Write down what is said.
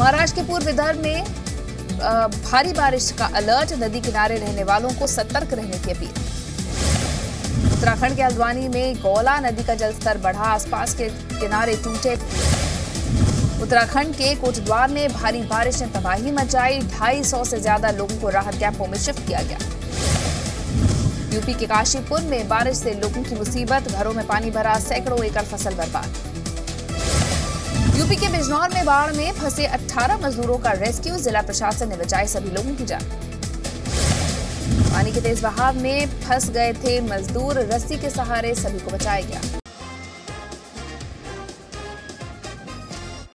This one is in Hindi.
महाराष्ट्र के पूर्व विदर्भ में भारी बारिश का अलर्ट, नदी किनारे रहने वालों को सतर्क रहने की अपील। उत्तराखंड के हल्द्वानी में गौला नदी का जलस्तर बढ़ा, आसपास के किनारे टूटे। उत्तराखंड के कोटद्वार में भारी बारिश ने तबाही मचाई, ढाई सौ से ज़्यादा लोगों को राहत कैंपों में शिफ्ट किया गया। यूपी के काशीपुर में बारिश से लोगों की मुसीबत, घरों में पानी भरा, सैकड़ों एकड़ फ़सल बर्बाद। यूपी के बिजनौर में बाढ़ में फंसे 18 मजदूरों का रेस्क्यू, जिला प्रशासन ने बचाए सभी लोगों की जान। पानी के तेज बहाव में फंस गए थे मजदूर, रस्सी के सहारे सभी को बचाया गया।